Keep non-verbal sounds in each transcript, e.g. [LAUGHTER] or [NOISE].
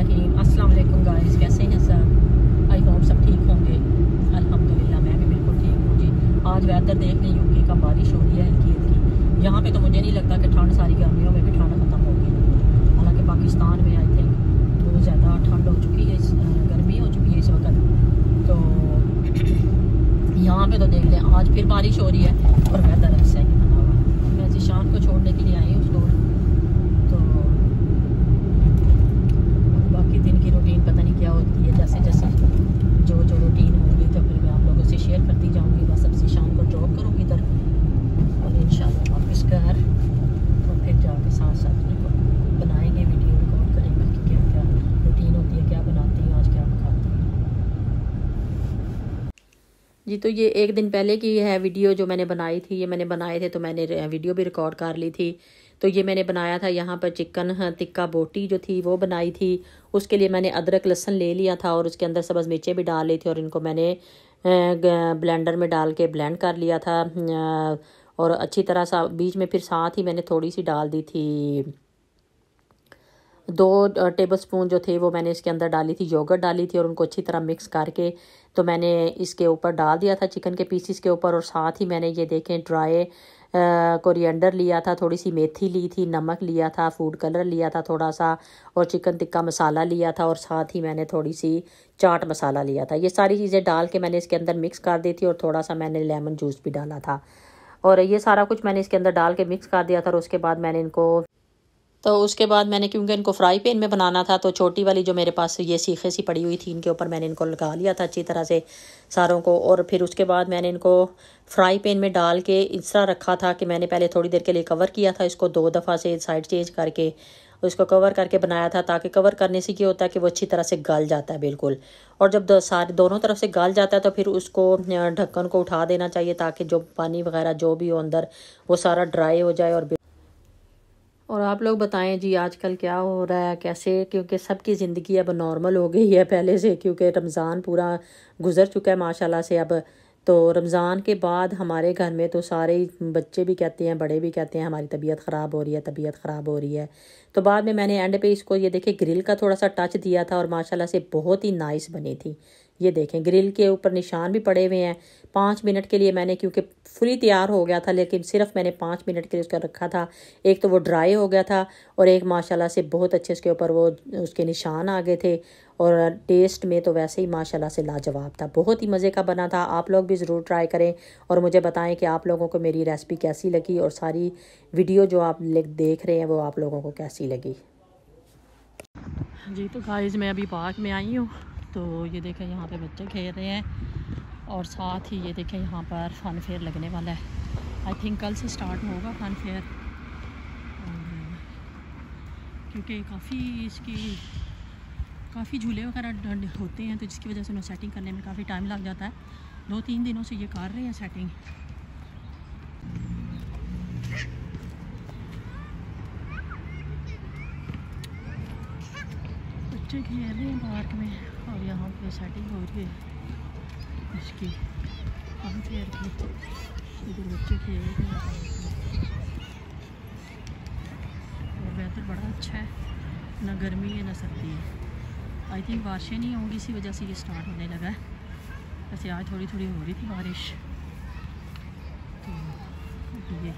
रहीम अस्सलाम वालेकुम गाइस कैसे हैं सर? आई होप सब ठीक होंगे। अल्हम्दुलिल्लाह, मैं भी बिल्कुल ठीक हूँ जी। आज वेदर देख लें यूके का बारिश हो रही है हल्की हल्की यहाँ पे तो मुझे नहीं लगता कि ठंड सारी गर्मियों में भी ठंड ख़त्म होगी। हालाँकि पाकिस्तान में आई थिंक बहुत ज़्यादा ठंड हो चुकी है गर्मी हो चुकी है इस वक्त। तो [CLEARS THROAT] यहाँ पर तो देख लें, आज फिर बारिश हो रही है और वैदर ऐसा ही बना हुआ मैं जी शाम को छोड़ने के लिए आई हूँ। जी तो ये एक दिन पहले की है वीडियो जो मैंने बनाई थी, ये मैंने बनाए थे तो मैंने वीडियो भी रिकॉर्ड कर ली थी। तो ये मैंने बनाया था, यहाँ पर चिकन हाँ, टिक्का बोटी जो थी, वो बनाई थी। उसके लिए मैंने अदरक, लहसन ले लिया था और उसके अंदर सब्ज़ मिर्चें भी डाल ली थी और इनको मैंने ब्लेंडर में डाल के ब्लेंड कर लिया था। और अच्छी तरह सा, बीच में फिर साथ ही मैंने थोड़ी सी डाल दी थी। दो टेबलस्पून जो थे वो मैंने इसके अंदर डाली थी योगर्ट डाली थी और उनको अच्छी तरह मिक्स करके तो मैंने इसके ऊपर डाल दिया था चिकन के पीसीस के ऊपर और साथ ही मैंने ये देखें ड्राई कोरिएंडर लिया था थोड़ी सी मेथी ली थी, नमक लिया था फ़ूड कलर लिया था थोड़ा सा और चिकन टिक्का मसाला लिया था और साथ ही मैंने थोड़ी सी चाट मसाला लिया था। ये सारी चीज़ें डाल के मैंने इसके अंदर मिक्स कर दी थी और थोड़ा सा मैंने लेमन जूस भी डाला था। और ये सारा कुछ मैंने इसके अंदर डाल के मिक्स कर दिया था और उसके बाद मैंने इनको तो उसके बाद मैंने, क्योंकि इनको फ्राई पैन में बनाना था तो छोटी वाली जो मेरे पास ये सीखे सी पड़ी हुई थी, इनके ऊपर मैंने इनको लगा लिया था अच्छी तरह से सारों को। और फिर उसके बाद मैंने इनको फ्राई पैन में डाल के इस तरह रखा था कि मैंने पहले थोड़ी देर के लिए कवर किया था, इसको दो दफ़ा से साइड चेंज करके, उसको कवर करके बनाया था, ताकि कवर करने से ये होता है कि वो अच्छी तरह से गल जाता है, बिल्कुल। और जब दो सारे, दोनों तरफ़ से गल जाता है तो फिर उसको ढक्कन को उठा देना चाहिए, ताकि जो पानी वगैरह जो भी हो अंदर, वो सारा ड्राई हो जाए और और आप लोग बताएँ जी आजकल क्या हो रहा है, कैसे, क्योंकि सबकी ज़िंदगी अब नॉर्मल हो गई है पहले से, क्योंकि रमज़ान पूरा गुजर चुका है माशाल्लाह से अब। तो रमज़ान के बाद हमारे घर में तो सारे बच्चे भी कहते हैं, बड़े भी कहते हैं, हमारी तबीयत ख़राब हो रही है, तबीयत ख़राब हो रही है। तो बाद में मैंने एंड पे इसको ये देखे ग्रिल का थोड़ा सा टच दिया था और माशाल्लाह से बहुत ही नाइस बनी थी। ये देखें ग्रिल के ऊपर निशान भी पड़े हुए हैं। पाँच मिनट के लिए मैंने, क्योंकि फुली तैयार हो गया था, लेकिन सिर्फ़ मैंने पाँच मिनट के लिए उसका रखा था। एक तो वो ड्राई हो गया था, और एक माशाल्लाह से बहुत अच्छे उसके ऊपर वो, उसके निशान आ गए थे। और टेस्ट में तो वैसे ही माशाल्लाह से लाजवाब था। बहुत ही मज़े का बना था। आप लोग भी ज़रूर ट्राई करें, और मुझे बताएँ कि आप लोगों को मेरी रेसिपी कैसी लगी, और सारी वीडियो जो आप देख रहे हैं, वो आप लोगों को कैसी लगी। जी तो गाइस मैं अभी पार्क में आई हूँ। तो ये देखें यहाँ पे बच्चे खेल रहे हैं और साथ ही ये देखें यहाँ पर फन फेयर लगने वाला है। आई थिंक कल से स्टार्ट होगा फन फेयर क्योंकि काफ़ी इसकी, काफ़ी झूले वगैरह होते हैं तो जिसकी वजह से उन्हें सेटिंग करने में काफ़ी टाइम लग जाता है। दो तीन दिनों से ये कर रहे हैं सेटिंग बच्चे खेल रहे हैं पार्क में। और यहाँ पे सेटिंग हो रही है। इसकी अंपेयर की इधर बच्चे खेल रहे हैं। और वेदर बड़ा अच्छा है। ना गर्मी है, ना सर्दी है। आई थिंक बारिशें नहीं होंगी इसी वजह से ये स्टार्ट होने लगा है। वैसे आज थोड़ी थोड़ी हो रही थी बारिश। तो ये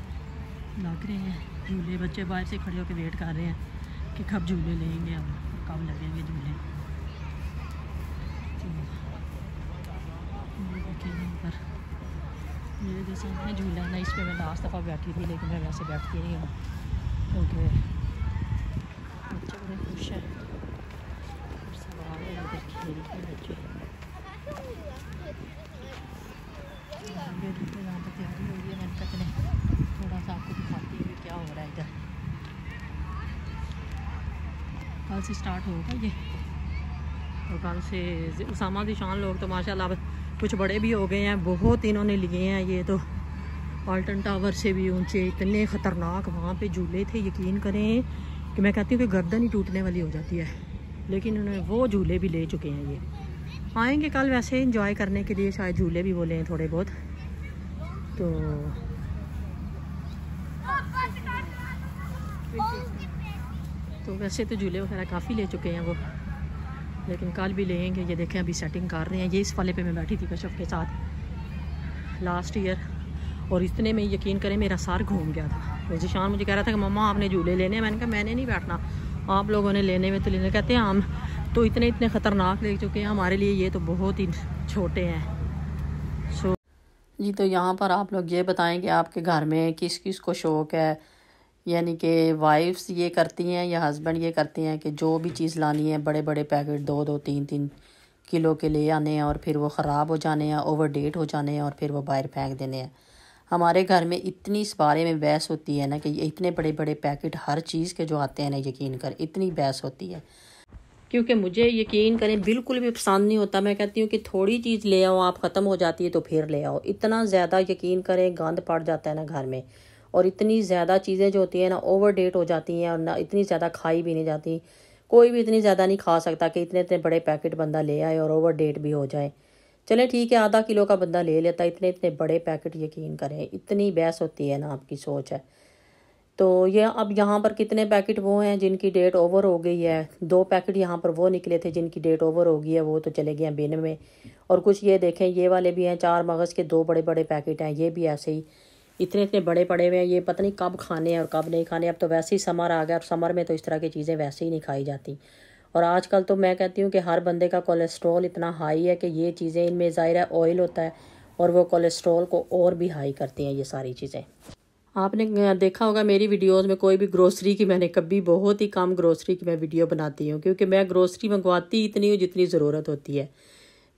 लग रहे हैं। झूले, बच्चे बाहर से खड़े होकर वेट कर रहे हैं कि कब झूले लेंगे हम। काम लगे हुए दूल्हे। पर। मेरे जैसे झूला ना इस पर मैं लास्ट दफ़ा बैठी थी, लेकिन मैं वैसे बैठती नहीं हूँ। क्योंकि कल से स्टार्ट होगा ये। और कल से उसामा दिशान लोग तो माशाल्लाह कुछ बड़े भी हो गए हैं बहुत इन्होंने लिए हैं ये तो। पाल्टन टावर से भी ऊँचे इतने ख़तरनाक वहाँ पे झूले थे यकीन करें कि मैं कहती हूँ कि गर्दन ही टूटने वाली हो जाती है। लेकिन उन्होंने वो झूले भी ले चुके हैं ये। आएँगे कल वैसे इंजॉय करने के लिए शायद झूले भी बोले हैं थोड़े बहुत। तो तो वैसे तो झूले वगैरह काफ़ी ले चुके हैं वो। लेकिन कल भी लेंगे, ये देखें अभी सेटिंग कर रहे हैं। ये इस वाले पे मैं बैठी थी कश्यप के साथ। लास्ट ईयर और इतने में यकीन करें, मेरा सार घूम गया था। तो जिशान मुझे कह रहा था कि, मम्मा, आपने झूले लेने मैंने कहा, मैंने नहीं बैठना। आप लोगों ने लेने में तो लेने कहते हैं, हम तो इतने इतने ख़तरनाक ले चुके हैं। हमारे लिए ये तो बहुत ही छोटे हैं। जी तो यहाँ पर आप लोग ये बताएँ कि आपके घर में किस किस को शौक़ है? यानी कि वाइफ्स ये करती हैं या हस्बैंड ये करते हैं कि जो भी चीज़ लानी है बड़े बड़े पैकेट दो दो तीन तीन किलो के ले आने हैं और फिर वो ख़राब हो जाने हैं ओवर डेट हो जाने हैं और फिर वो बाहर फेंक देने हैं। हमारे घर में इतनी इस बारे में बहस होती है ना कि इतने बड़े बड़े पैकेट हर चीज़ के जो आते हैं ना, यकीन कर, इतनी बहस होती है। क्योंकि मुझे यकीन करें, बिल्कुल भी पसंद नहीं होता। मैं कहती हूँ कि थोड़ी चीज़ ले आओ, आप ख़त्म हो जाती है तो फिर ले आओ। इतना ज़्यादा यकीन करें, गंद पड़ जाता है ना घर में। और इतनी ज़्यादा चीज़ें जो होती हैं ना ओवर डेट हो जाती हैं और ना, इतनी ज़्यादा खाई भी नहीं जाती। कोई भी इतनी ज़्यादा नहीं खा सकता कि इतने इतने बड़े पैकेट बंदा ले आए और ओवर डेट भी हो जाए। चले ठीक है, आधा किलो का बंदा ले लेता, इतने इतने बड़े पैकेट यकीन करें, इतनी बहस होती है ना आपकी सोच है। तो ये अब यहाँ पर कितने पैकेट वो हैं जिनकी डेट ओवर हो गई है? दो पैकेट यहाँ पर वो निकले थे जिनकी डेट ओवर हो गई है, वो तो चले गए हैं बिन में। और कुछ ये देखें, ये वाले भी हैं, चार मगज़ के दो बड़े बड़े पैकेट हैं, ये भी ऐसे ही। इतने इतने बड़े पड़े हुए हैं, ये पता नहीं कब खाने हैं और कब नहीं खाने अब तो वैसे ही समर आ गया और समर में तो इस तरह की चीज़ें वैसे ही नहीं खाई जाती। और आजकल तो मैं कहती हूँ कि हर बंदे का कोलेस्ट्रॉल इतना हाई है कि ये चीज़ें इनमें ज़ाहिर है ऑयल होता है और वो कोलेस्ट्रॉल को और भी हाई करती हैं ये सारी चीज़ें। आपने देखा होगा मेरी वीडियोस में कोई भी ग्रोसरी की, मैंने कभी बहुत ही कम ग्रोसरी की मैं वीडियो बनाती हूँ, क्योंकि मैं ग्रोसरी मंगवाती इतनी हूँ जितनी ज़रूरत होती है।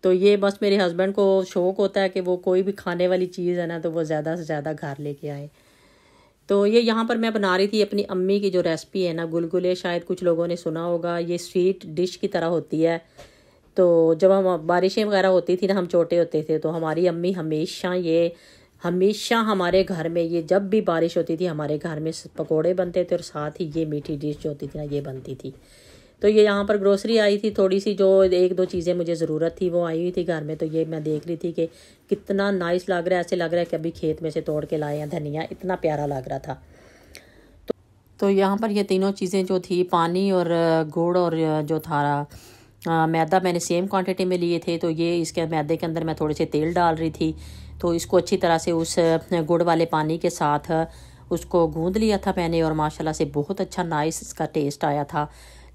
तो ये बस मेरे हस्बैंड को शौक़ होता है कि वो कोई भी खाने वाली चीज़ है ना तो वो ज़्यादा से ज़्यादा घर लेके आए। तो ये यहाँ पर मैं बना रही थी अपनी अम्मी की जो रेसिपी है ना, गुलगुले, शायद कुछ लोगों ने सुना होगा, ये स्वीट डिश की तरह होती है। तो जब हम, बारिशें वगैरह होती थी ना, हम छोटे होते थे तो हमारी अम्मी हमेशा ये, हमेशा हमारे घर में ये, जब भी बारिश होती थी, हमारे घर में पकोड़े बनते थे और साथ ही ये मीठी डिश जो होती थी ना, ये बनती थी। तो ये यहाँ पर ग्रोसरी आई थी थोड़ी सी जो एक दो चीज़ें मुझे ज़रूरत थी वो आई हुई थी घर में तो ये मैं देख रही थी कि कितना नाइस लग रहा है ऐसे लग रहा है कि अभी खेत में से तोड़ के लाए हैं धनिया इतना प्यारा लग रहा था। तो, तो यहाँ पर ये तीनों चीज़ें जो थी पानी और गुड़ और जो था आ, मैदा मैंने सेम क्वांटिटी में लिए थे तो ये इसके मैदे के अंदर मैं थोड़े से तेल डाल रही थी तो इसको अच्छी तरह से उस गुड़ वाले पानी के साथ उसको गूंद लिया था मैंने और माशाल्लाह से बहुत अच्छा नाइस इसका टेस्ट आया था।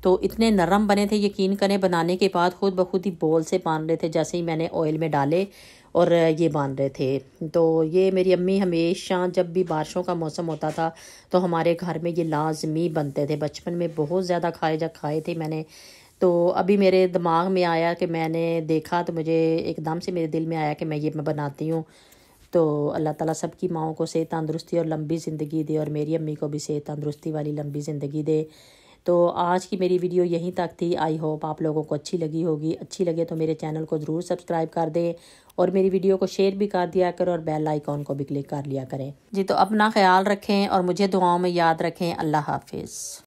तो इतने नरम बने थे यकीन करें, बनाने के बाद खुद ब खुद ही बॉल से बाँध रहे थे, जैसे ही मैंने ऑयल में डाले और ये बाँध रहे थे। तो ये मेरी अम्मी हमेशा जब भी बारिशों का मौसम होता था तो हमारे घर में ये लाजमी बनते थे। बचपन में बहुत ज़्यादा खाए जा, खाए थे मैंने। तो अभी मेरे दिमाग में आया कि मैंने देखा तो मुझे एकदम से मेरे दिल में आया कि मैं ये मैं बनाती हूँ। तो अल्लाह ताला सबकी माओं को सेहत तंदरुस्ती और लंबी ज़िंदगी दे और मेरी अम्मी को भी सेहत तंदरुस्ती वाली लंबी ज़िंदगी दे। तो आज की मेरी वीडियो यहीं तक थी। आई होप आप लोगों को अच्छी लगी होगी। अच्छी लगे तो मेरे चैनल को ज़रूर सब्सक्राइब कर दें और मेरी वीडियो को शेयर भी कर दिया करें और बेल आइकॉन को भी क्लिक कर लिया करें। जी तो अपना ख्याल रखें और मुझे दुआओं में याद रखें। अल्लाह हाफिज़।